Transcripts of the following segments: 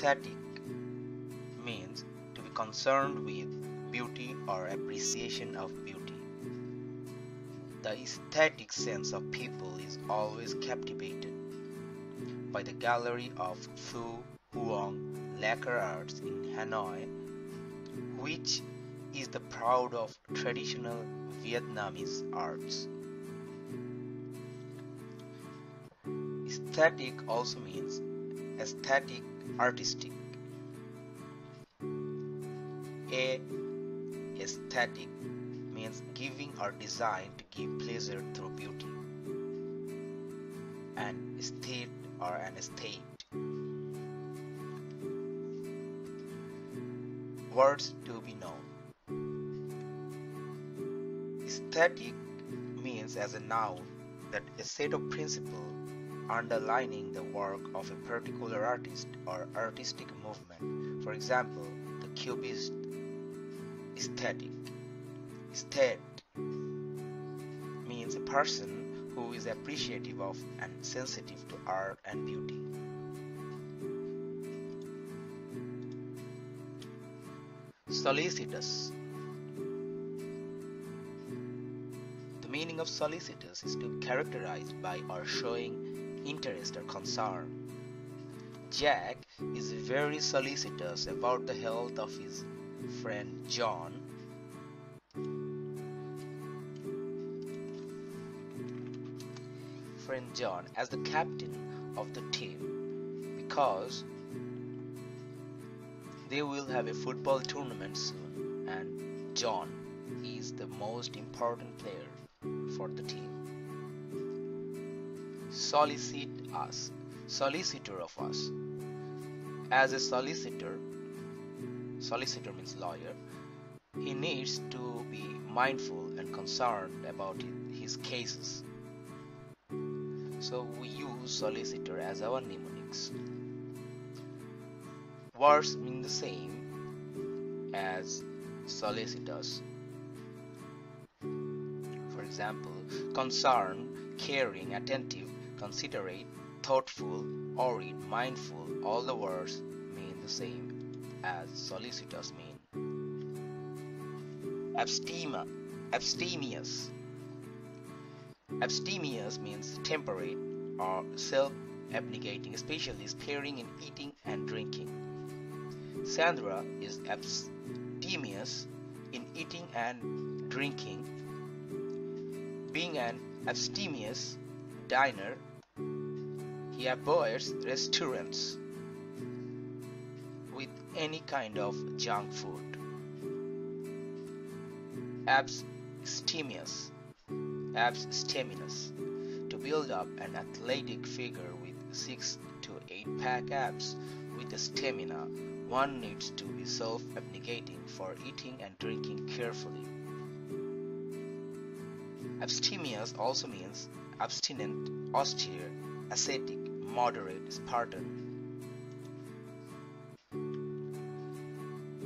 Aesthetic means to be concerned with beauty or appreciation of beauty. The aesthetic sense of people is always captivated by the gallery of Phu Huong Lacquer Arts in Hanoi, which is the proud of traditional Vietnamese arts. Aesthetic also means aesthetic artistic. A aesthetic means giving or design to give pleasure through beauty. An estate or an estate. Words to be known. Aesthetic means as a noun that a set of principles underlining the work of a particular artist or artistic movement. For example, the Cubist aesthetic. Aesthete means a person who is appreciative of and sensitive to art and beauty. Solicitous The meaning of solicitous is to be characterized by or showing interest or concern. Jack is very solicitous about the health of his friend John. Friend John as the captain of the team because they will have a football tournament soon and John is the most important player for the team. Solicit us, solicitor of us. As a solicitor, solicitor means lawyer, he needs to be mindful and concerned about his cases. So we use solicitor as our mnemonics words mean the same as solicitors. For example, concerned, caring, attentive, considerate, thoughtful, or worried, mindful, all the words mean the same as solicitous mean. Abstemia, abstemious. Abstemious means temperate or self-abnegating, especially sparing in eating and drinking. Sandra is abstemious in eating and drinking. Being an abstemious diner, he avoids restaurants with any kind of junk food. Abstemious, abstemious, to build up an athletic figure with 6 to 8 pack abs with stamina one needs to be self-abnegating for eating and drinking carefully. Abstemious also means abstinent, austere, ascetic, moderate, Spartan.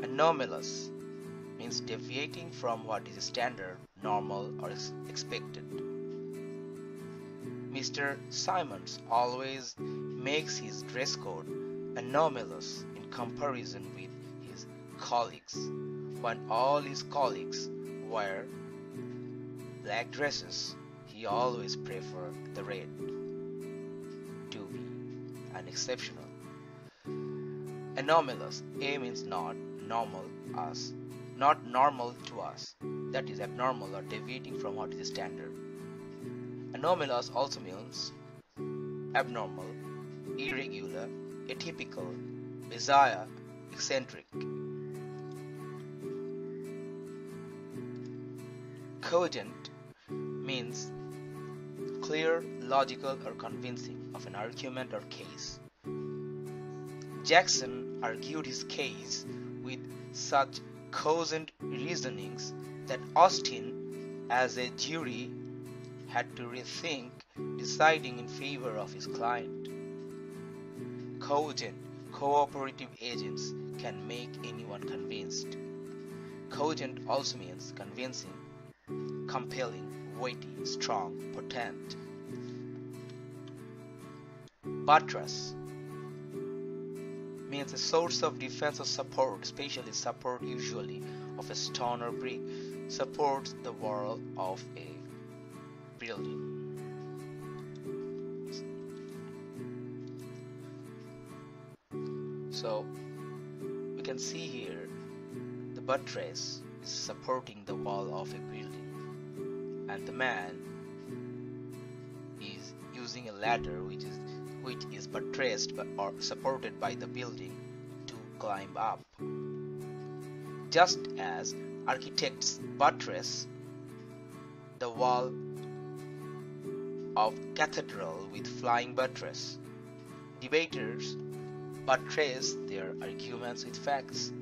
Anomalous means deviating from what is standard, normal, or expected. Mr. Simons always makes his dress code anomalous in comparison with his colleagues. When all his colleagues wear black dresses, he always preferred the red unexceptional. Anomalous, A means not, normal, us, not normal to us, that is abnormal or deviating from what is standard. Anomalous also means abnormal, irregular, atypical, bizarre, eccentric. Cogent means clear, logical, or convincing of an argument or case. Jackson argued his case with such cogent reasonings that Austin, as a jury, had to rethink deciding in favor of his client. Cogent cooperative agents can make anyone convinced. Cogent also means convincing, compelling, weighty, strong, potent. Buttress means a source of defense or support, especially support usually of a stone or brick, supports the wall of a building. So we can see here the buttress is supporting the wall of a building and the man is using a ladder which is which is buttressed or supported by the building to climb up. Just as architects buttress the wall of cathedral with flying buttress, debaters buttress their arguments with facts.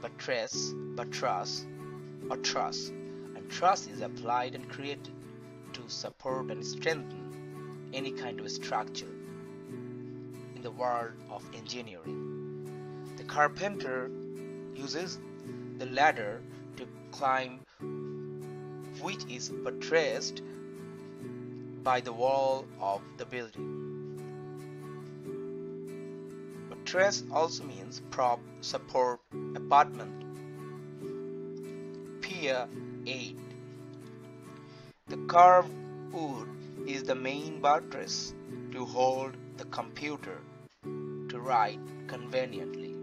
Buttress, buttress, or truss, and is applied and created to support and strengthen any kind of structure in the world of engineering. The carpenter uses the ladder to climb which is buttressed by the wall of the building. Buttress also means prop, support, abutment. Pier 8. The carved wood is the main buttress to hold the computer to write conveniently.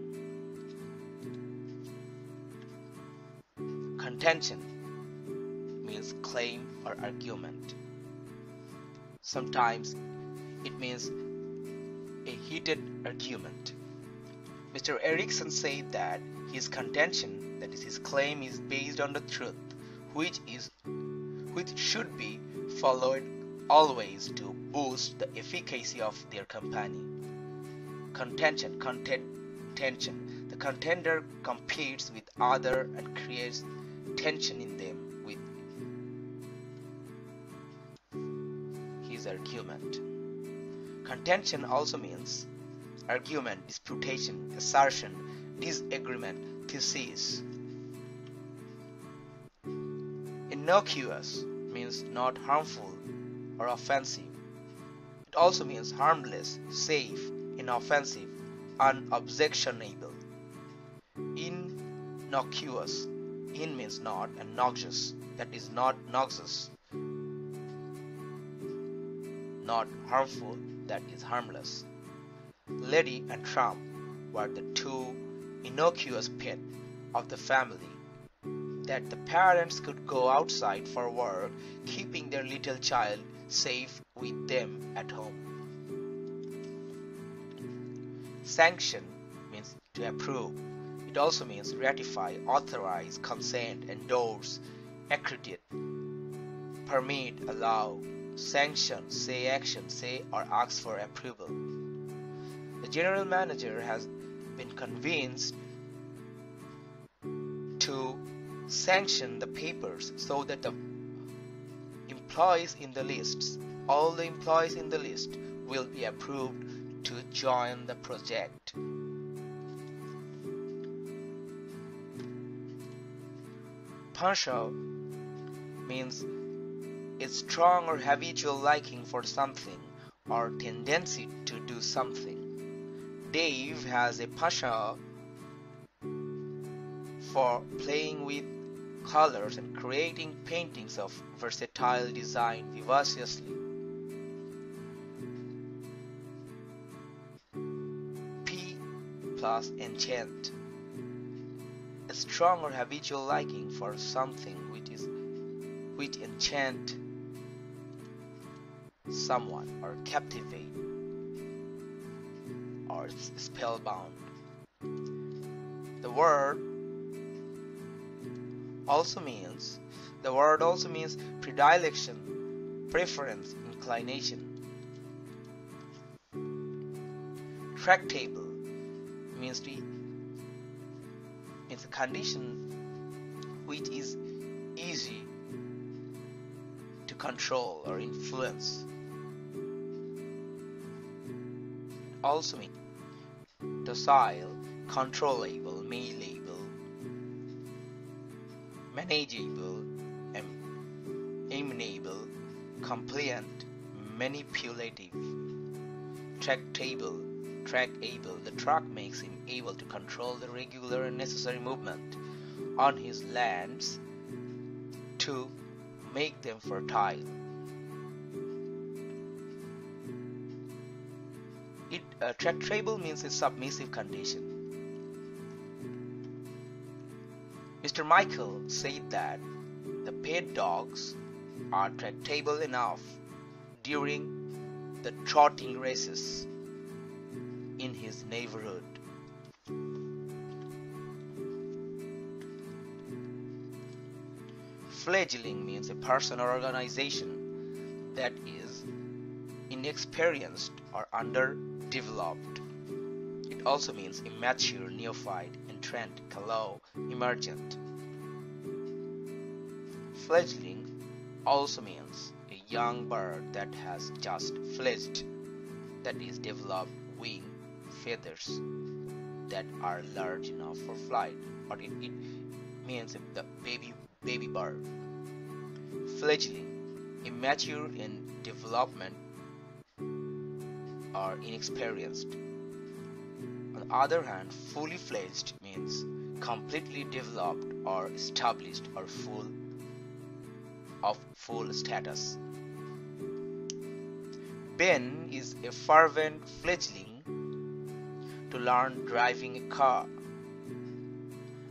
Contention means claim or argument. Sometimes it means a heated argument. Mr. Erikson said that his contention, that is his claim, is based on the truth, which is which should be followed always to boost the efficacy of their company. Contention, content, tension. The contender competes with other and creates tension in them with his argument. Contention also means argument, disputation, assertion, disagreement, thesis. Innocuous means not harmful or offensive. It also means harmless, safe, inoffensive, unobjectionable. Innocuous. In means not and noxious. That is not noxious. Not harmful. That is harmless. Lady and Tramp were the two innocuous pets of the family that the parents could go outside for work, keeping their little child safe with them at home. Sanction means to approve. It also means ratify, authorize, consent, endorse, accredit, permit, allow, sanction, say action, say or ask for approval. The general manager has been convinced sanction the papers so that the employees in the lists, all the employees in the list will be approved to join the project. Partial means a strong or habitual liking for something or tendency to do something. Dave has a passion for playing with colors and creating paintings of versatile design vivaciously. P plus enchant. A strong or habitual liking for something which is which enchant someone or captivate or spellbound. The word also means the word also means predilection, preference, inclination. Tractable means to means a condition which is easy to control or influence. Also means docile, controllable, malleable manageable, amenable, compliant, manipulative, tractable, track able, the track makes him able to control the regular and necessary movement on his lands to make them fertile. It uh, tractable means a submissive condition. Mr. Michael said that the pet dogs are tractable enough during the trotting races in his neighborhood. Fledgling means a person or organization that is inexperienced or underdeveloped. Also means immature, neophyte, entrant, callow, emergent. Fledgling also means a young bird that has just fledged, that is developed wing feathers that are large enough for flight, or it, it means the baby baby bird. Fledgling, immature in development or inexperienced. Other hand, fully fledged means completely developed or established or full of full status. Ben is a fervent fledgling to learn driving a car,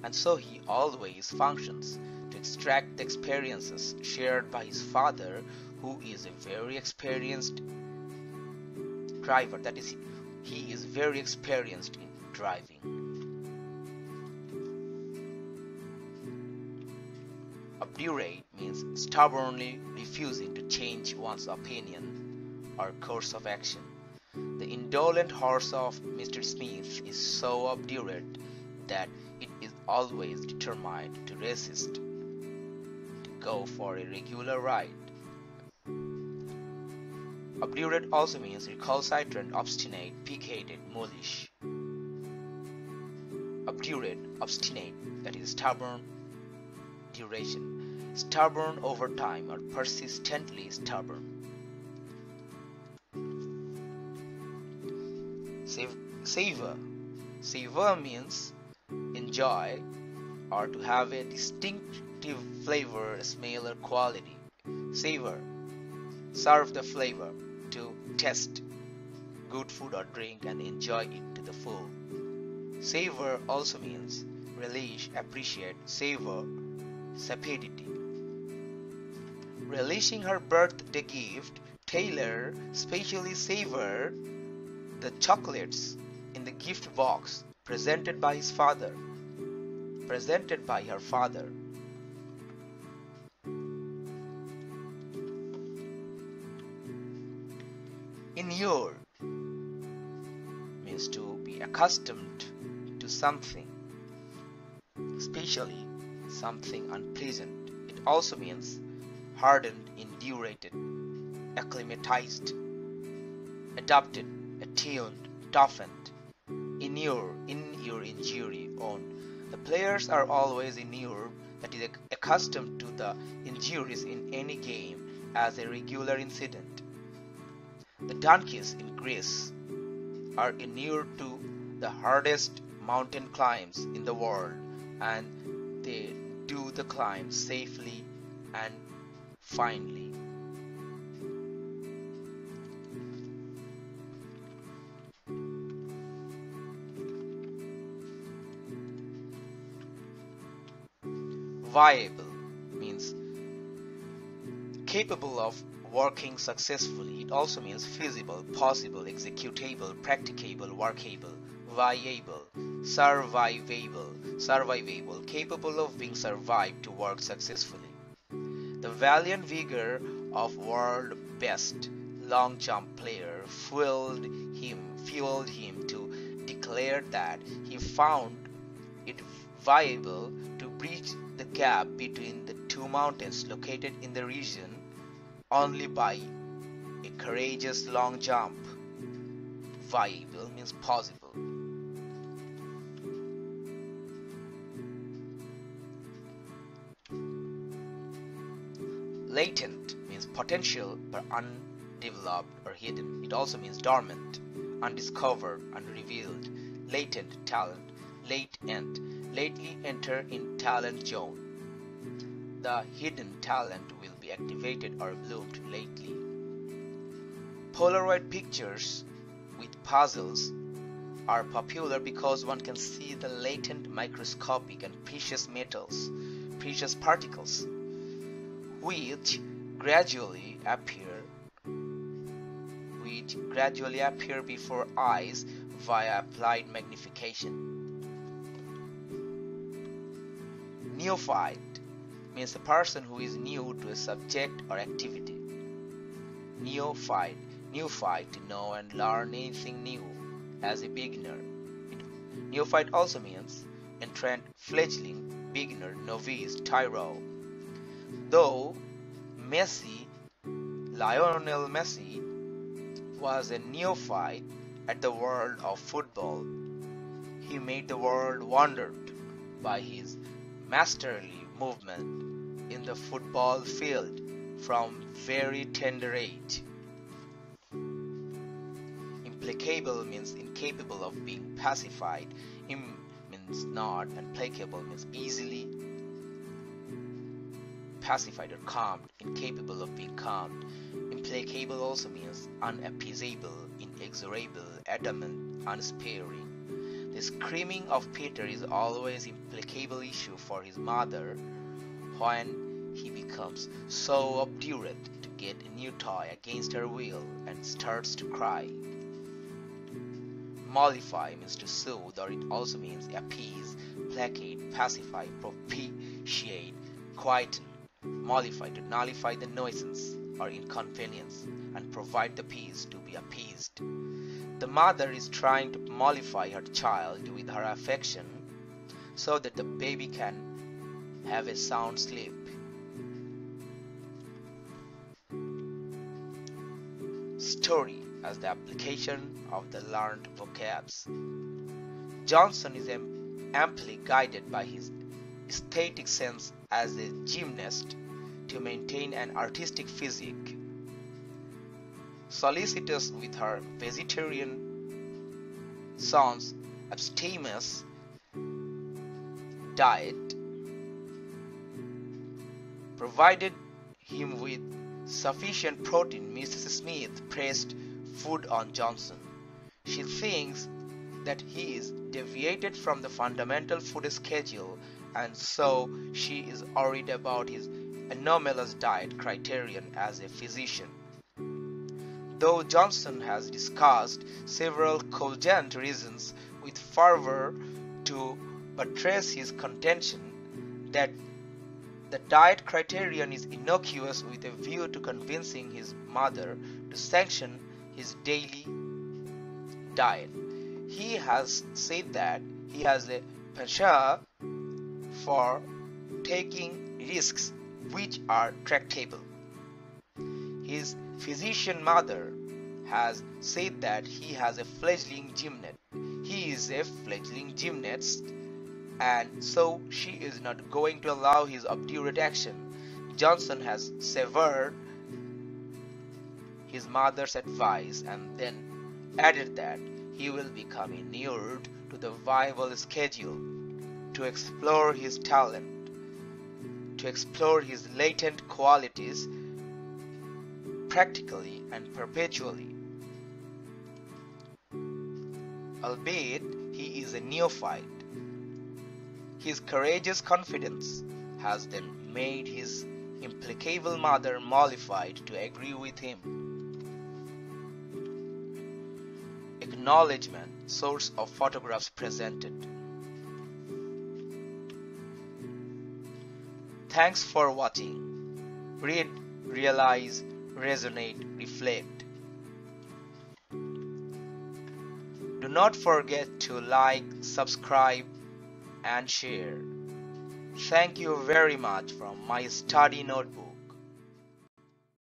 and so he always functions to extract the experiences shared by his father, who is a very experienced driver. That is, he is very experienced in driving. Obdurate means stubbornly refusing to change one's opinion or course of action. The indolent horse of Mr. Smith is so obdurate that it is always determined to resist, to go for a regular ride. Obdurate also means recalcitrant, obstinate, pig-headed, mulish. Obdurate, obstinate, that is stubborn, duration, stubborn over time or persistently stubborn. Savor. Savor means enjoy or to have a distinctive flavor, smell, or quality. Savor. Serve the flavor test good food or drink and enjoy it to the full. Savor also means relish, appreciate, savor, sapidity. Relishing her birthday gift, Taylor specially savored the chocolates in the gift box presented by his father, presented by her father. Accustomed to something, especially something unpleasant. It also means hardened, indurated, acclimatized, adopted, attuned, toughened, inure, in your injury on. The players are always inured, that is, accustomed to the injuries in any game as a regular incident. The donkeys in Greece are inured to the hardest mountain climbs in the world and they do the climb safely and finely. Viable means capable of working successfully. It also means feasible, possible, executable, practicable, workable, viable, survivable, survivable, capable of being survived to work successfully. The valiant vigor of world best long jump player fueled him fueled him to declare that he found it viable to bridge the gap between the two mountains located in the region only by a courageous long jump. Viable means possible. Latent means potential but undeveloped or hidden. It also means dormant. undiscovered, unrevealed, latent talent, latent, lately enter in talent zone. The hidden talent will be activated or bloomed lately. Polaroid pictures with puzzles are popular because one can see the latent microscopic and precious metals, precious particles, which gradually appear which gradually appear before eyes via applied magnification. Neophyte means a person who is new to a subject or activity. Neophyte, neophyte to know and learn anything new as a beginner. Neophyte also means entrant, fledgling, beginner, novice, tyro. Though Messi, Lionel Messi, was a neophyte at the world of football, he made the world wonder by his masterly movement in the football field from very tender age. Implacable means incapable of being pacified. Im means not, and placable means easily pacified or calmed, incapable of being calmed. Implacable also means unappeasable, inexorable, adamant, unsparing. The screaming of Peter is always implacable issue for his mother when he becomes so obdurate to get a new toy against her will and starts to cry. Mollify means to soothe or it also means appease, placate, pacify, propitiate, quieten, mollify to nullify the nuisance or inconvenience and provide the peace to be appeased. The mother is trying to mollify her child with her affection so that the baby can have a sound sleep. Story as the application of the learned vocabs. Johnson is amply guided by his aesthetic sense as a gymnast to maintain an artistic physique. Solicitous with her vegetarian son's abstemious diet provided him with sufficient protein, Mrs. Smith pressed food on Johnson. She thinks that he is deviated from the fundamental food schedule and so she is worried about his anomalous diet criterion as a physician. Though Johnson has discussed several cogent reasons with fervor to buttress his contention that the diet criterion is innocuous with a view to convincing his mother to sanction his daily diet. He has said that he has a penchant for taking risks which are tractable. His physician mother has said that he has a fledgling gymnast. He is a fledgling gymnast and so she is not going to allow his obdurate action. Johnson has severed his mother's advice and then added that he will become inured to the viable schedule to explore his talent to explore his latent qualities practically and perpetually. Albeit he is a neophyte, his courageous confidence has then made his implacable mother mollified to agree with him. Acknowledgement source of photographs presented. Thanks for watching. Read, realize, resonate, reflect. Do not forget to like, subscribe, and share. Thank you very much from my study notebook.